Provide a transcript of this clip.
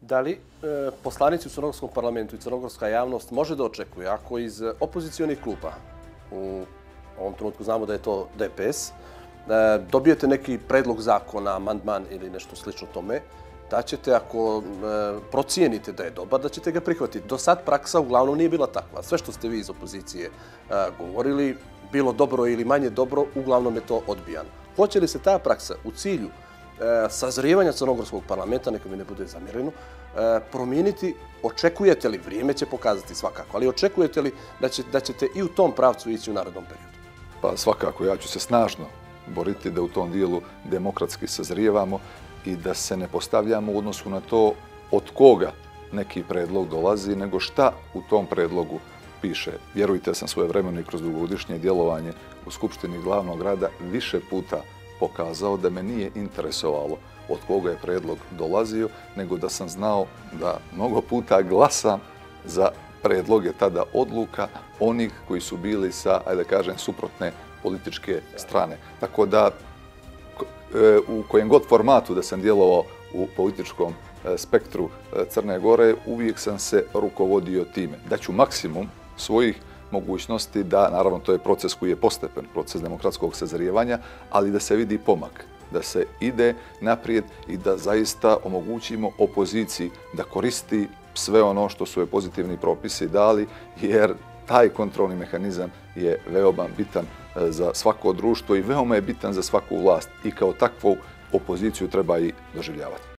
Da li e, poslanici u Crnogorskom parlamentu i crnogorska javnost može da očekuje ako iz opozicijonih klupa, u ovom trenutku znamo da je to DPS, e, dobijete neki predlog zakona, amandman ili nešto slično tome, da ćete, ako e, procijenite da je dobar, da ćete ga prihvatiti. Do sad praksa uglavnom nije bila takva. Sve što ste vi iz opozicije e, govorili, bilo dobro ili manje dobro, uglavnom je to odbijano. Hoće li se ta praksa u cilju E, sazrijevanja Crnogorskog parlamenta, neka mi ne bude zamjereno, e, promijeniti, očekujete li, vrijeme će pokazati svakako, ali očekujete li da, će, da ćete i u tom pravcu ići u narodnom periodu? Pa svakako, ja ću se snažno boriti da u tom dijelu demokratski sazrijevamo i da se ne postavljamo u odnosu na to od koga neki predlog dolazi, nego šta u tom predlogu piše. Vjerujte, sam svoje vremeno i kroz dugogodišnje djelovanje u Skupštini glavnog grada više puta pokazao da me nije interesovalo od koga je predlog dolazio, nego da sam znao da mnogo puta glasam za predloge tada odluka onih koji su bili sa, ajde da kažem, suprotne političke strane. Tako da e, u kojem god formatu da sam djelovao u političkom e, spektru e, Crne Gore, uvijek sam se rukovodio time. Da ću maksimum svojih mogućnosti da, naravno, to je proces koji je postepen, proces demokratskog sazrijevanja, ali da se vidi pomak, da se ide naprijed i da zaista omogućimo opoziciji da koristi sve ono što su je pozitivni propisi dali, jer taj kontrolni mehanizam je veoma bitan e, za svako društvo i veoma je bitan za svaku vlast i kao takvu opoziciju treba i doživljavati.